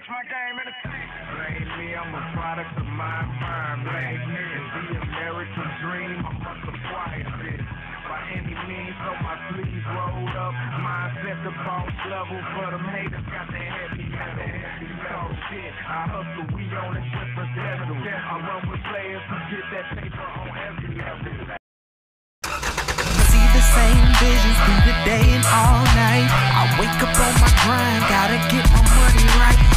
catch my game in a tank. Blame me, I'm a product of my environment. And the American dream, I must acquire this. By any means, so my sleeves rolled up. Mindset the boss level for them haters. Got the heavy, got the heavy talk oh, shit. I hustle, we on a different level. I run with players who get that paper on every level. See the same visions through the day and all night. I wake up on my grind, gotta get my money right.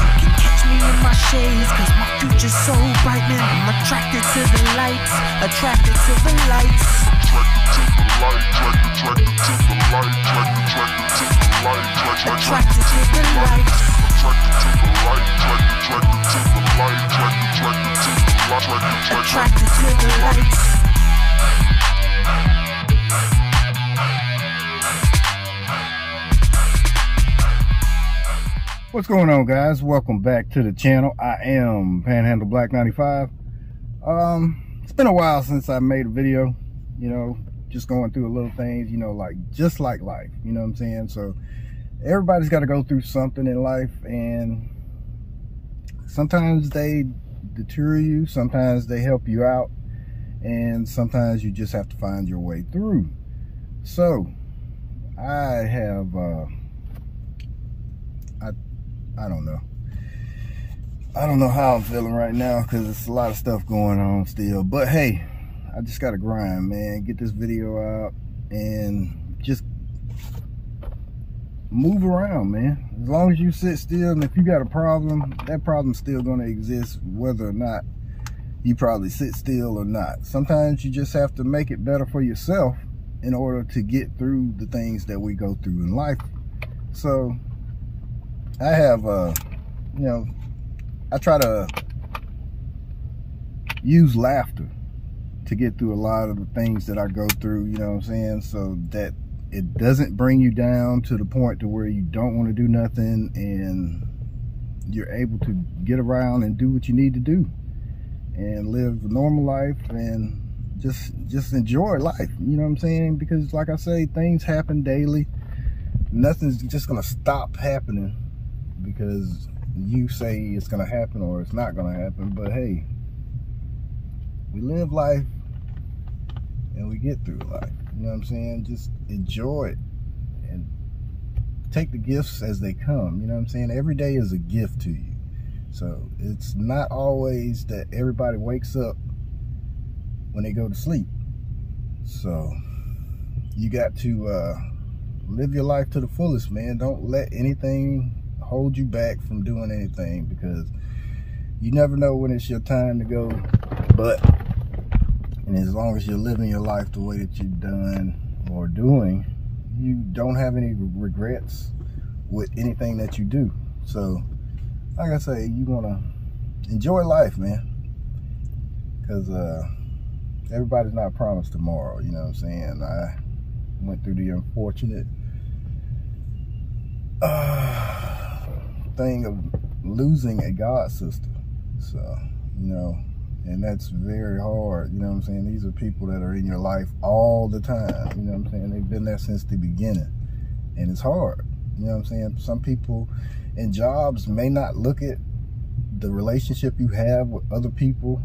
In my shades, cause my future's so bright, man. I'm attracted to the lights, attracted to the lights. Attracted to the lights, attracted to the lights. What's going on guys? Welcome back to the channel. I am Panhandle Black 95. Um, it's been a while since I made a video, you know, just going through a little things, you know, like just like life, you know what I'm saying? So everybody's got to go through something in life and sometimes they deter you, sometimes they help you out, and sometimes you just have to find your way through. So I have uh I don't know. I don't know how I'm feeling right now because it's a lot of stuff going on still. But hey, I just got to grind, man. Get this video out and just move around, man. As long as you sit still and if you got a problem, that problem's still going to exist whether or not you probably sit still or not. Sometimes you just have to make it better for yourself in order to get through the things that we go through in life. So I have, uh, you know, I try to use laughter to get through a lot of the things that I go through, you know what I'm saying? So that it doesn't bring you down to the point to where you don't want to do nothing and you're able to get around and do what you need to do and live a normal life and just just enjoy life you know what i'm saying? Because like i say things happen daily. Nothing's just gonna stop happening because you say it's gonna happen or it's not gonna happen but hey we live life and we get through life. You know what i'm saying? Just enjoy it and take the gifts as they come. You know what i'm saying? Every day is a gift to you. So it's not always that everybody wakes up when they go to sleep. So you got to uh live your life to the fullest man. Don't let anything hold you back from doing anything because you never know when it's your time to go. But and as long as you're living your life the way that you've done or doing you don't have any regrets with anything that you do. So like i say you want to enjoy life man. Because uh everybody's not promised tomorrow you know what i'm saying? I went through the unfortunate. Uh, thing of losing a god sister. So you know and that's very hard you know what i'm saying? These are people that are in your life all the time you know what i'm saying? They've been there since the beginning and it's hard you know what i'm saying? Some people in jobs may not look at the relationship you have with other people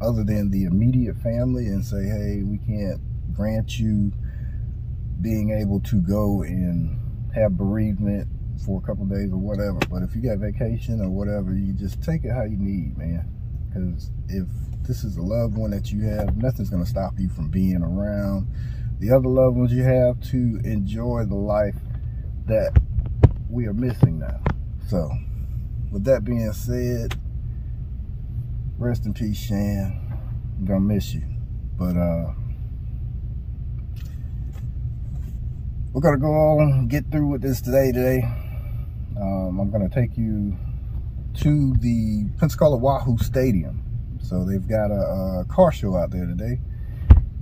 other than the immediate family and say hey we can't grant you being able to go and have bereavement for a couple days or whatever but if you got vacation or whatever you just take it how you need man. Because if this is a loved one that you have nothing's going to stop you from being around. The other loved ones you have to enjoy the life that we are missing now. So with that being said rest in peace shan. I'm gonna miss you. But uh we're gonna go on get through with this today today um, i'm gonna take you to the pensacola wahoo stadium. So they've got a, a car show out there today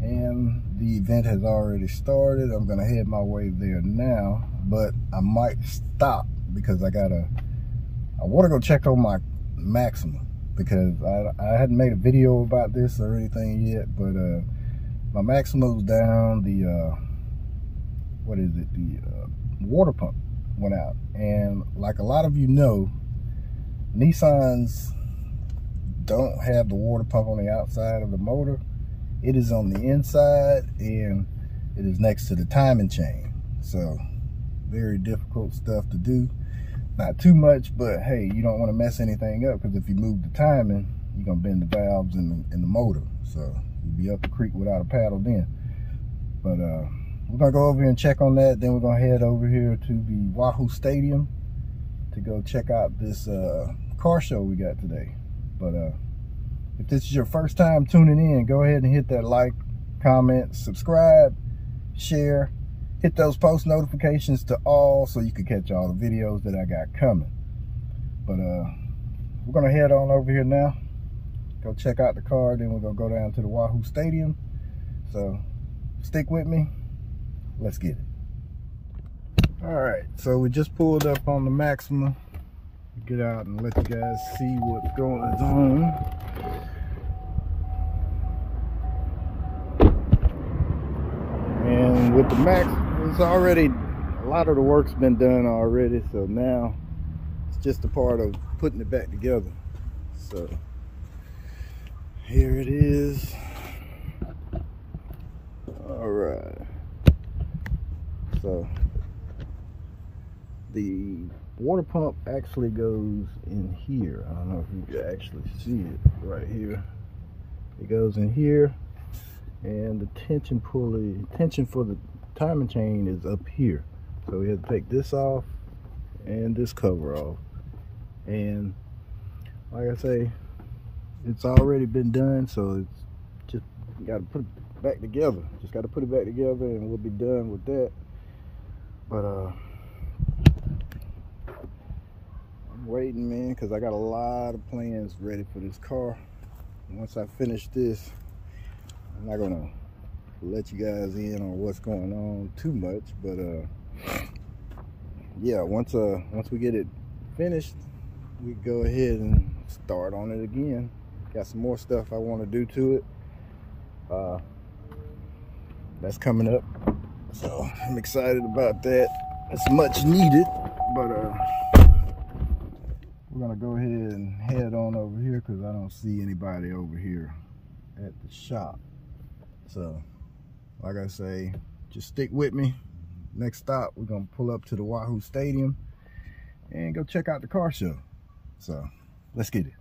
and the event has already started. I'm gonna head my way there now but i might stop because i gotta i want to go check on my maxima because I, I hadn't made a video about this or anything yet but uh my Maxima's down. The uh what is it? The uh, water pump went out and like a lot of you know Nissans don't have the water pump on the outside of the motor. It is on the inside and it is next to the timing chain. So very difficult stuff to do. Not too much, but hey, you don't want to mess anything up because if you move the timing, you're gonna bend the valves in the, in the motor. So you'll be up the creek without a paddle then. But uh, we're gonna go over here and check on that. Then we're gonna head over here to the Wahoo Stadium to go check out this uh, car show we got today. But uh, if this is your first time tuning in, go ahead and hit that like, comment, subscribe, share, hit those post notifications to all so you can catch all the videos that I got coming. But uh, we're gonna head on over here now, go check out the car, then we're gonna go down to the Wahoo Stadium. So stick with me, let's get it. All right, so we just pulled up on the Maxima. Get out and let you guys see what's going on. And with the Max, it's already, a lot of the work's been done already. So now it's just a part of putting it back together. So here it is. All right. So the water pump actually goes in here. I don't know if you can actually see it right here. It goes in here and the tension pulley, tension for the timing chain is up here. So we have to take this off and this cover off. And like I say, it's already been done, so it's just got to put it back together. Just got to put it back together and we'll be done with that. But uh I'm waiting, man, because I got a lot of plans ready for this car. Once I finish this, I'm not gonna let you guys in on what's going on too much, but uh, yeah, once uh once we get it finished, we go ahead and start on it again. Got some more stuff I want to do to it. Uh, that's coming up, so I'm excited about that. It's much needed, but uh, we're gonna go ahead and head on over here because I don't see anybody over here at the shop. So, like I say, just stick with me. Next stop, we're gonna pull up to the Wahoo Stadium and go check out the car show. So, let's get it.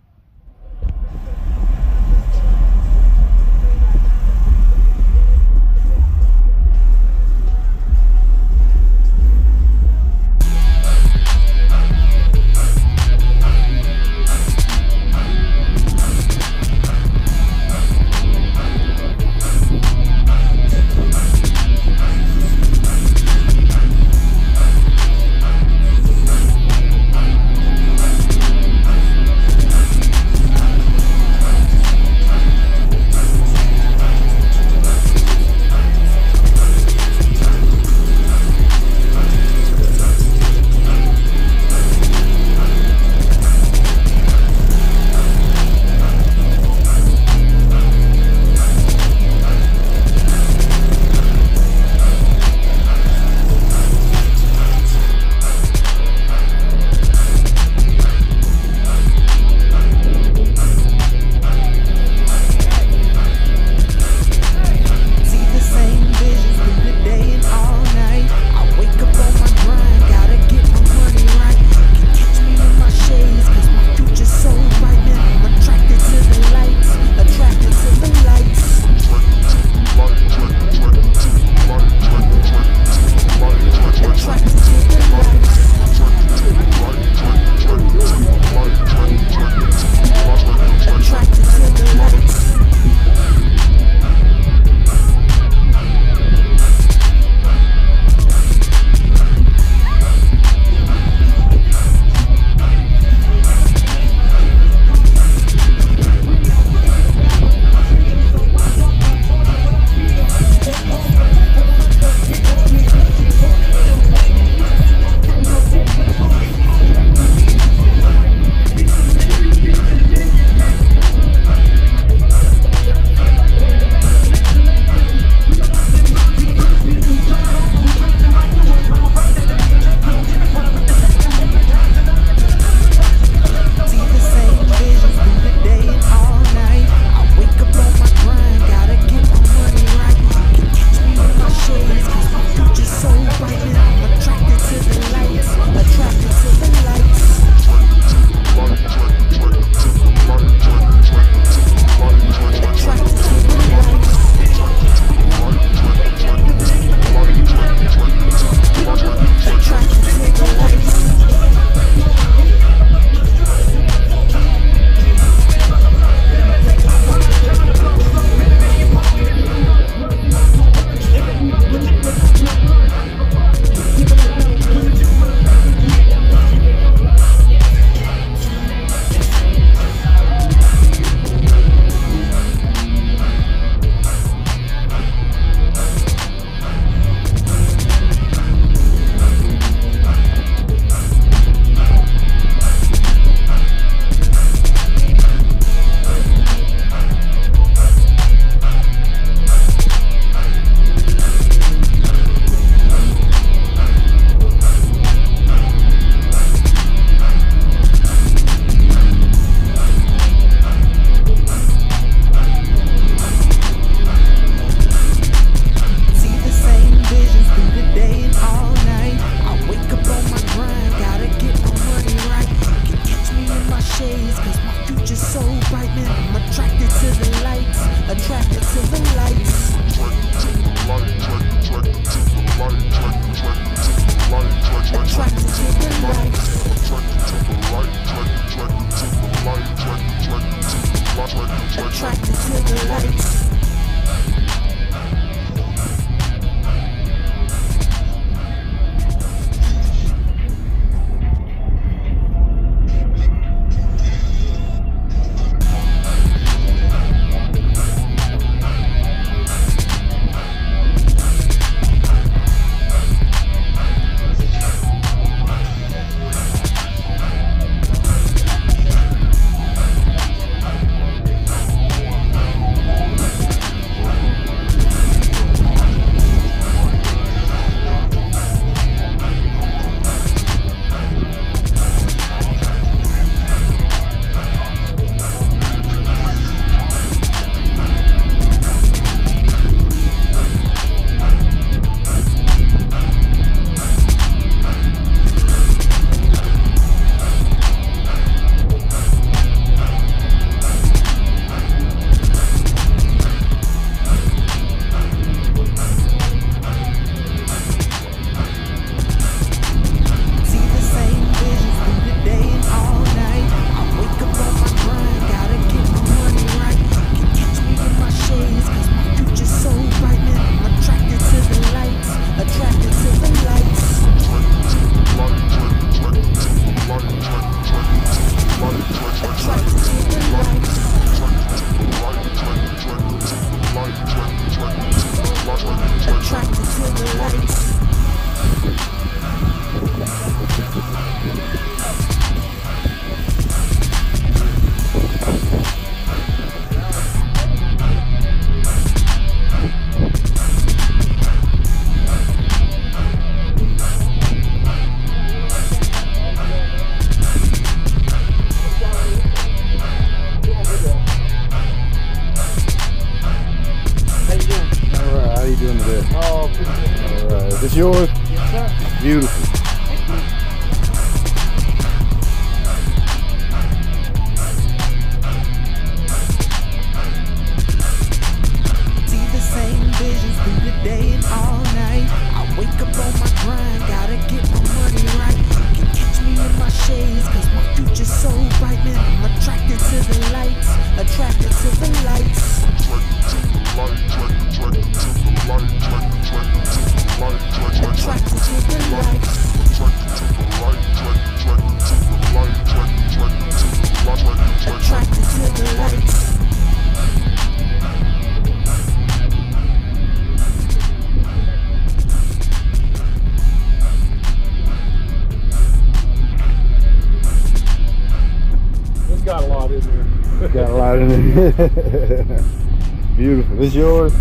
Beautiful. This yours?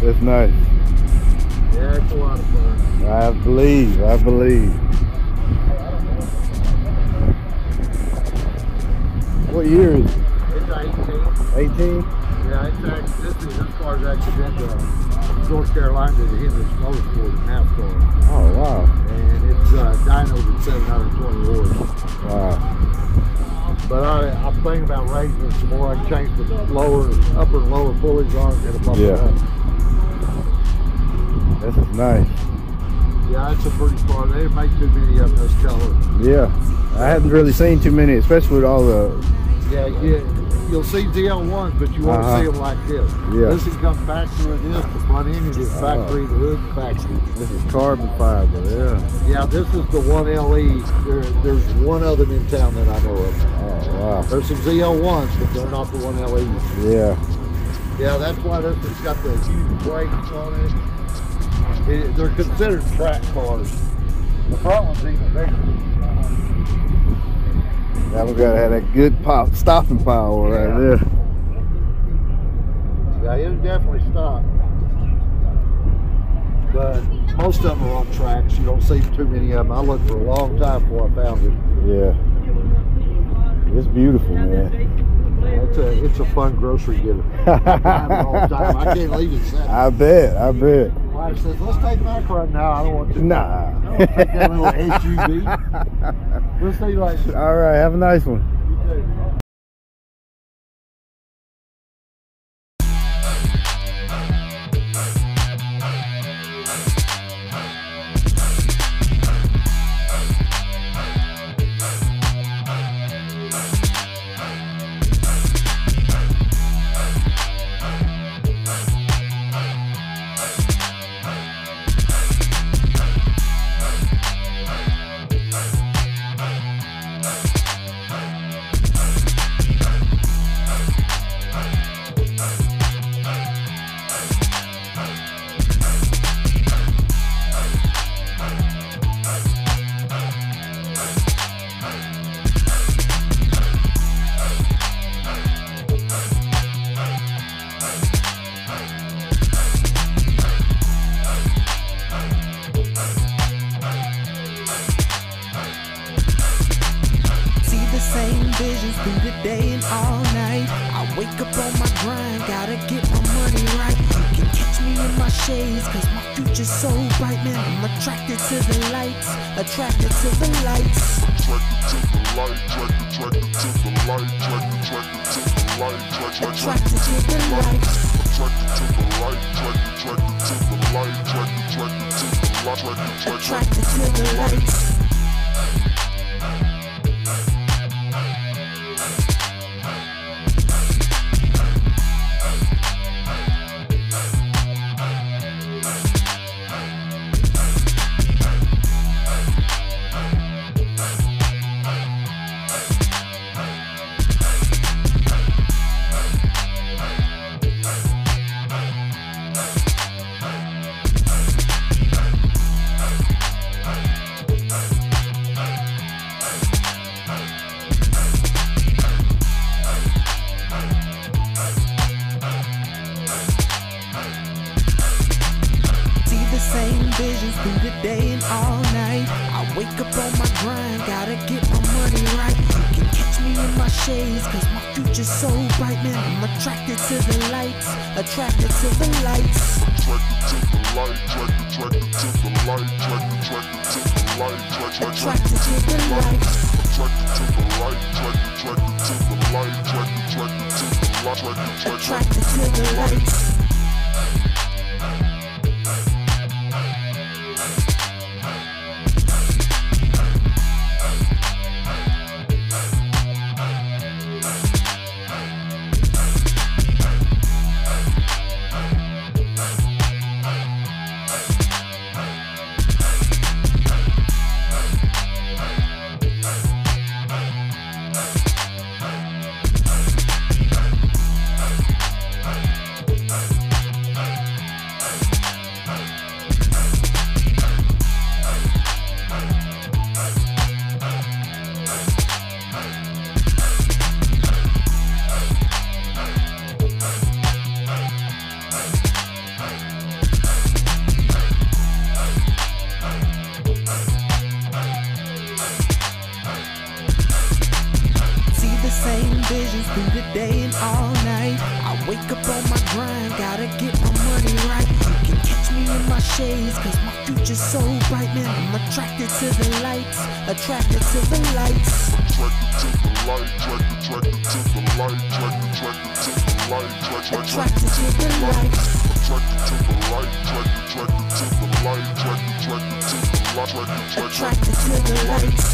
That's nice. Yeah, it's a lot of fun. I believe. I believe. What year is it? It's 18. 18? Yeah, it's actually, this is, this car's actually been to North Carolina to the Hendricks Motorsport in NASCAR. Oh, wow. And it's uh, dynoed at 720 horse. Wow. But I, I'm thinking about raising it some more. I can change the lower, upper and lower pulleys on it bump it Yeah. up. This is nice. Yeah, it's a pretty car. They didn't make too many of this color. Yeah. I haven't really seen too many, especially with all the. Yeah, yeah. You'll see ZL1s, but you won't Uh-huh. see them like this. Yeah. This one comes factory with this. The front end is factory. The hood factory. This is carbon fiber. Yeah. Yeah, this is the one LE. There, there's one other in town that I know of. Oh, wow. There's some ZL1s, but they're not the one LEs. Yeah. Yeah, that's why this one's got the huge brakes on it. it. They're considered track cars. The front one's even bigger. That one got to have that good pop stopping power right there. Yeah, it'll definitely stop. But most of them are on tracks. You don't see too many of them. I looked for a long time before I found it. Yeah. It's beautiful, man. It's a it's a fun grocery getter. I all the time. I can't leave it sitting. I bet. I bet. Wife says, "Let's take back right now." I don't want to. Nah. I don't take that little SUV. We'll see you later. All right. Have a nice one. Lights, attracted to the light. try to take the lights. To the light, attracted to the lights. attracted to the light, attracted, attracted to the light, attracted, attracted to the light, attracted, Attracted to the lights, attracted to the light, attracted, attracted to the light, attracted, attracted to the light, attracted, attracted to the lights.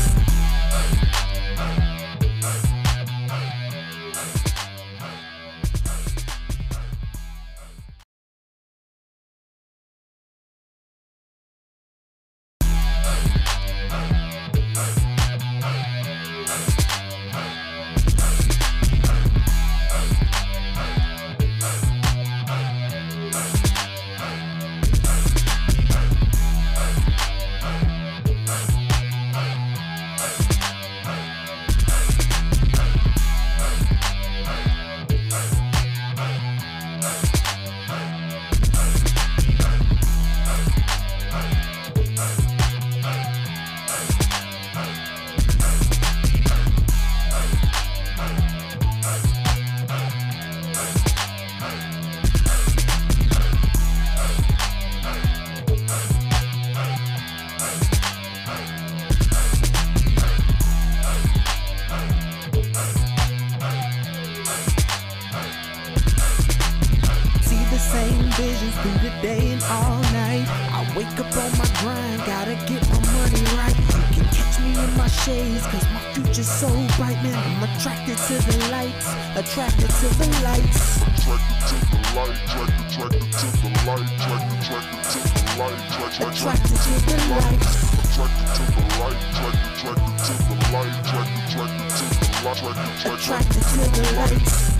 Shades, cause my future's so bright, man. I'm attracted to the lights, attracted to the lights. attracted to the light, attracted, to the light, attracted, to the light, attracted, Attracted to the lights, attracted to the light, attracted, attracted to the light, attracted, attracted to the light, attracted, attracted to the lights.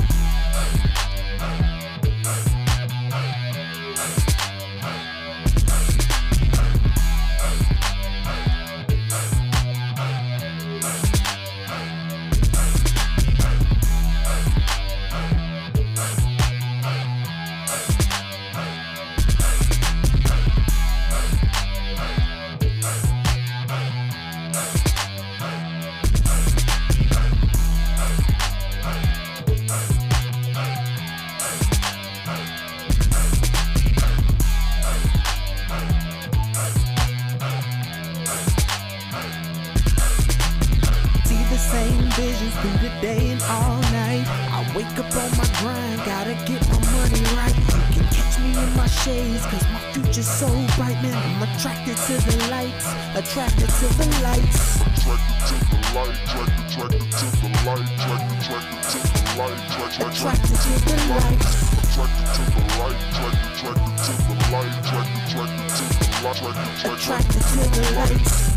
Day and all night. I wake up on my grind, gotta get my money right. You can catch me in my shades, cause my future's so bright, man. I'm attracted to the lights, attracted to the lights. attracted to the light, attracted, to the light, attracted, to the light, attracted, to the lights, attracted to the light, attracted, to the light, attracted, to the light, attracted, to the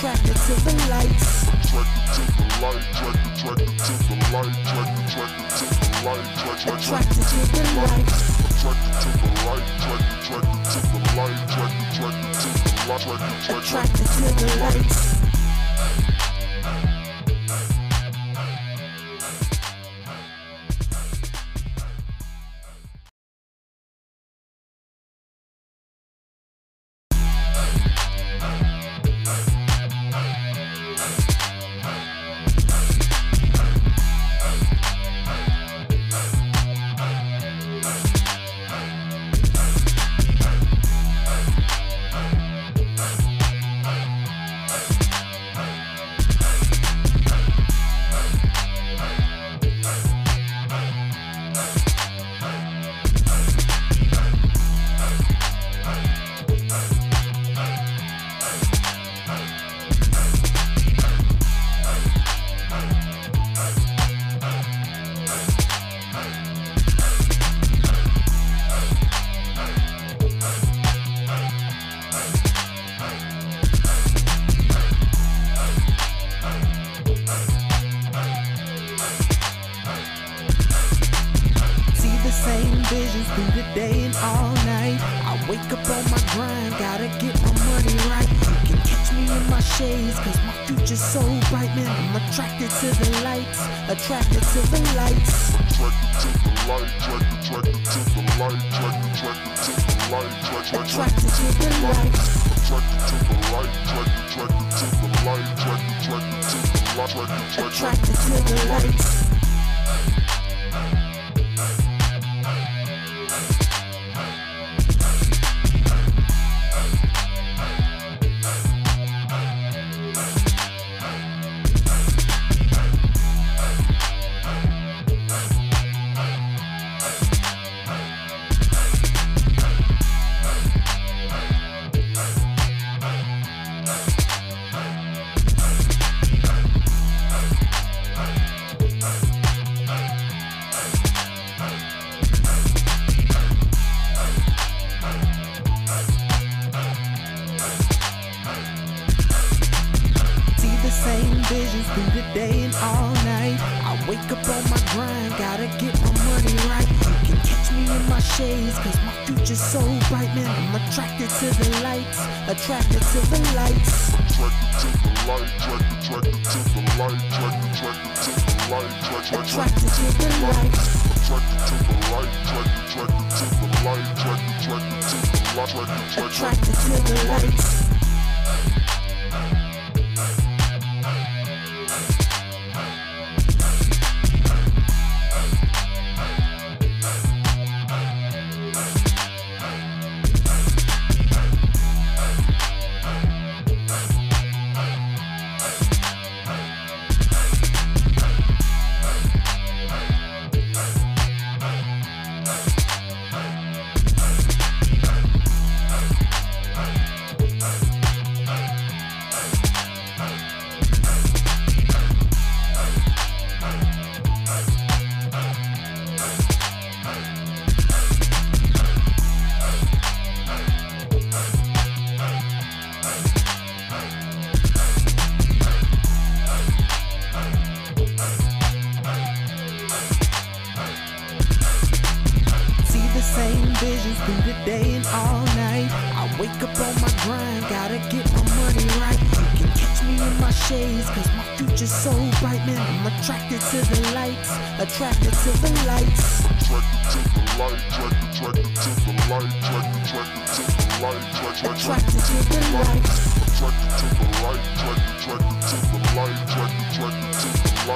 attracted to the lights. Attracted to the lights. attracted, to the lights. attracted, to the lights. attracted to the lights. attracted to the lights. attracted to the light.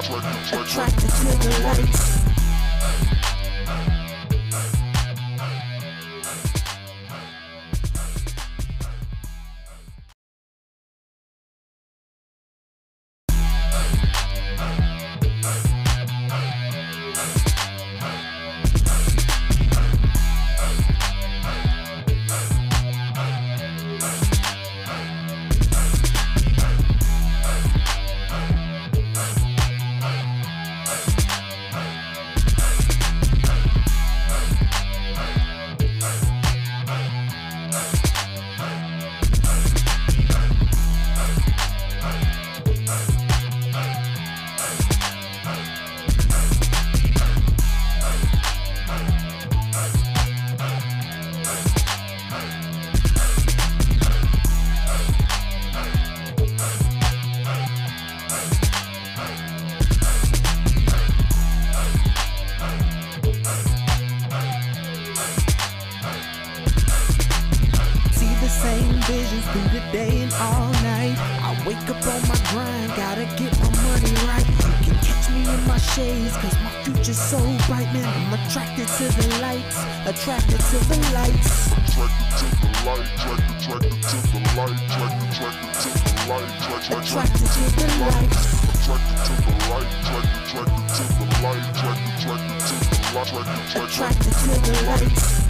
Attracted to the light. Lights. through the day and all night. I wake up on my grind, gotta get my money right. You can catch me in my shades, cause my future's so bright, man. I'm attracted to the lights, attracted to the lights. Attracted to the light, attracted, to the light, attracted, to the lights, attracted to the light, attracted, to the light, lights.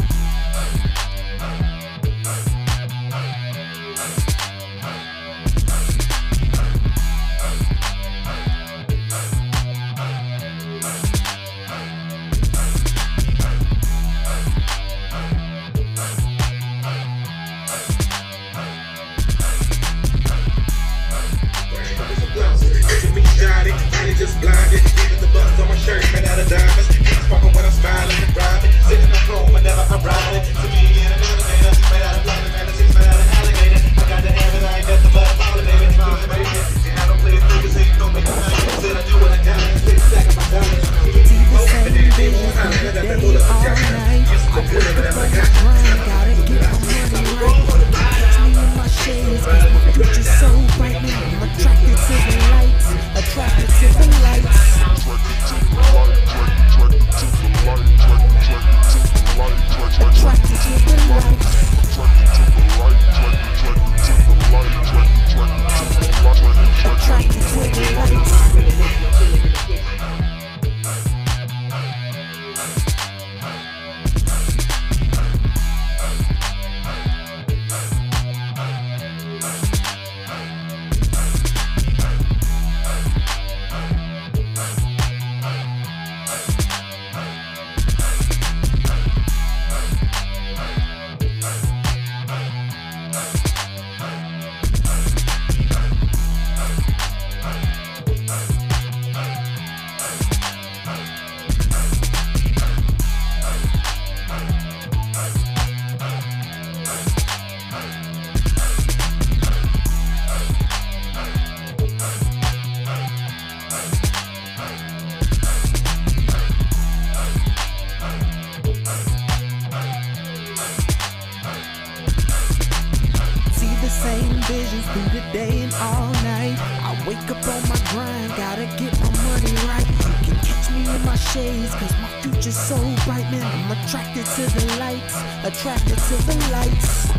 Wake up on my grind, gotta get my money right. You can catch me in my shades, cause my future's so bright, man. I'm attracted to the lights, attracted to the lights.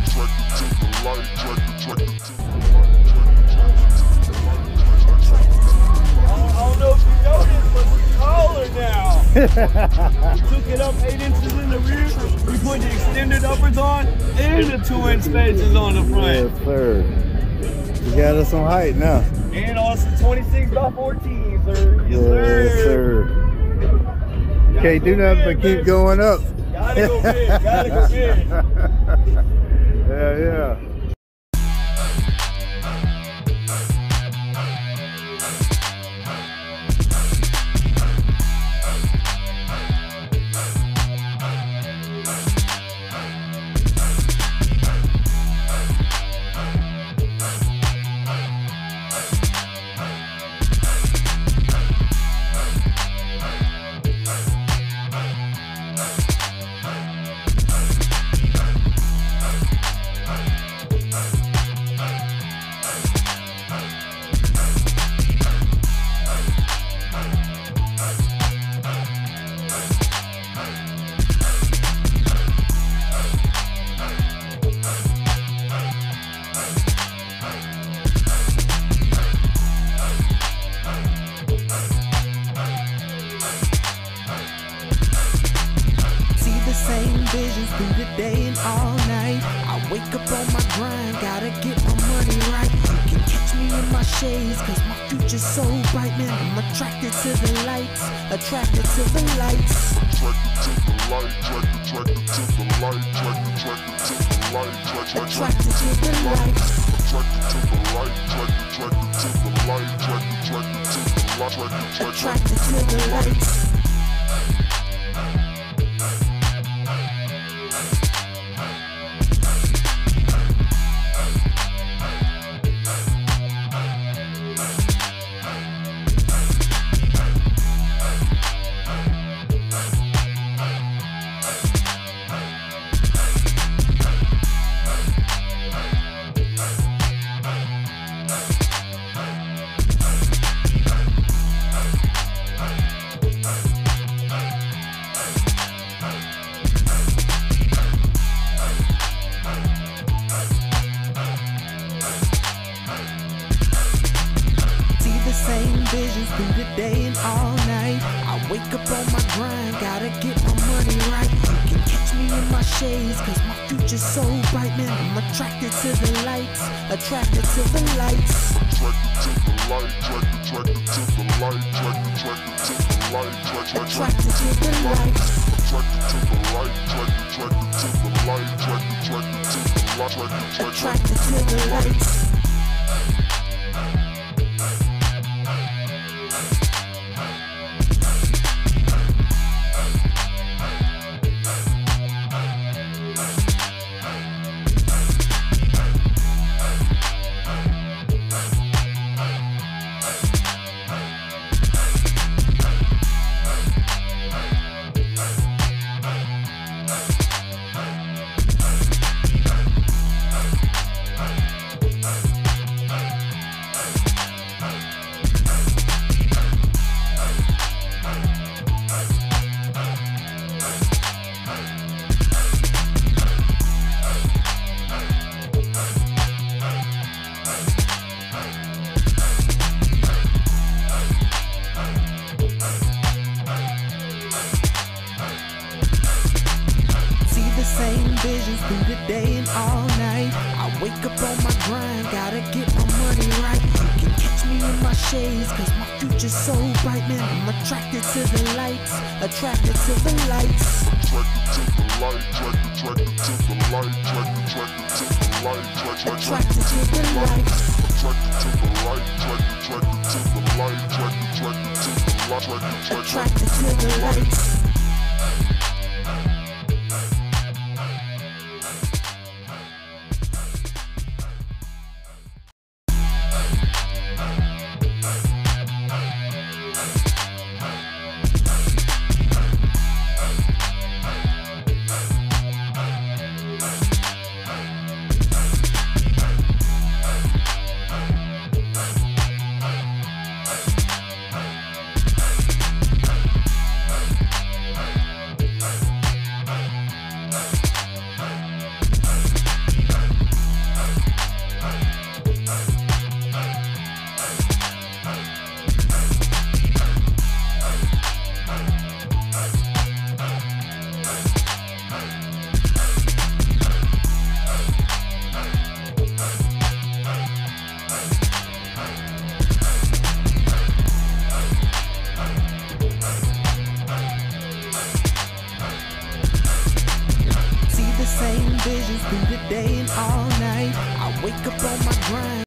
I don't know if you noticed, but we're taller now. we took it up eight inches in the rear. We put the extended uppers on and the two inch spaces on the front. Yes, sir. You got us some height now. And on also 26 by 14, sir. Yes, Yes, sir. sir. Can't do nothing but keep going up. Gotta go big, gotta go big. Yeah, yeah. To the attracted,